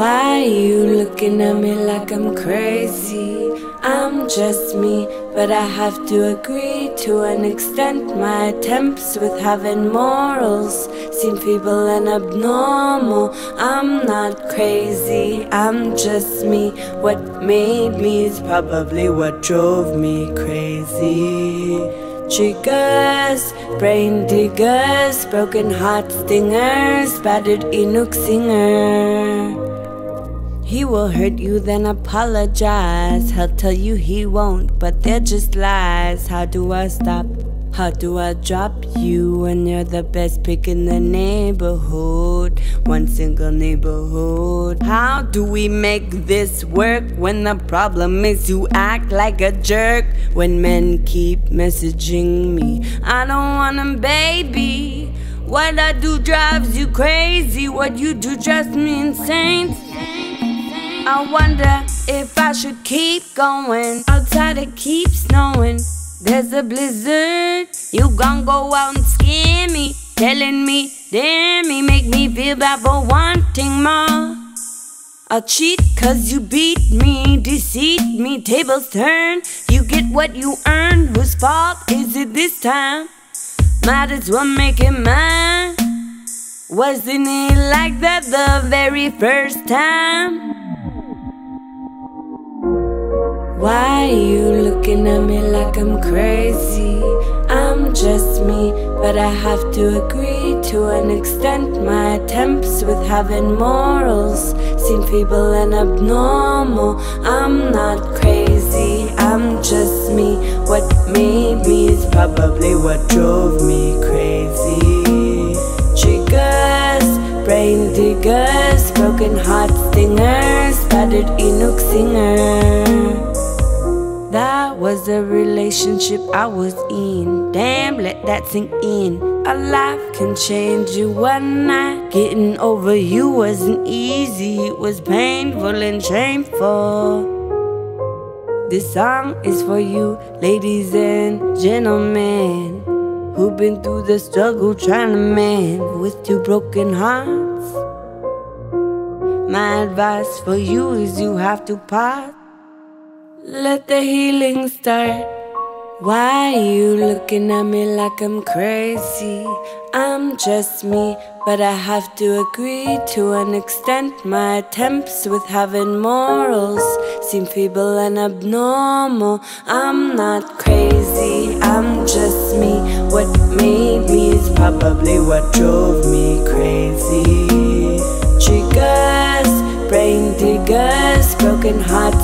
Why are you looking at me like I'm crazy? I'm just me, but I have to agree to an extent. My attempts with having morals seem feeble and abnormal. I'm not crazy, I'm just me. What made me is probably what drove me crazy. Triggers, brain diggers, broken heart stingers, battered Inuk singer. Will hurt you, then apologize. He'll tell you he won't, but they're just lies. How do I stop? How do I drop you when you're the best pick in the neighborhood? One single neighborhood. How do we make this work when the problem is you act like a jerk? When men keep messaging me, I don't want a baby. What I do drives you crazy. What you do drives me insane. I wonder if I should keep going. Outside it keeps snowing. There's a blizzard. You gon' go out and scare me. Telling me, dare me, make me feel bad for wanting more. I'll cheat cause you beat me, deceit me, tables turn. You get what you earn. Whose fault is it this time? Might as well make it mine. Wasn't it like that the very first time? Why you looking at me like I'm crazy? I'm just me, but I have to agree to an extent. My attempts with having morals seem feeble and abnormal. I'm not crazy, I'm just me. What made me is probably what drove me crazy. Triggers, brain diggers, broken heart stingers, battered Inuk singer. Was the relationship I was in. Damn, let that sink in. A life can change you one night. Getting over you wasn't easy, it was painful and shameful. This song is for you, ladies and gentlemen, who've been through the struggle trying to mend with two broken hearts. My advice for you is you have to part. Let the healing start. Why you looking at me like I'm crazy? I'm just me, but I have to agree to an extent. My attempts with having morals seem feeble and abnormal. I'm not crazy, I'm just me. What made me is probably what drove me crazy. Triggers, brain diggers, broken heart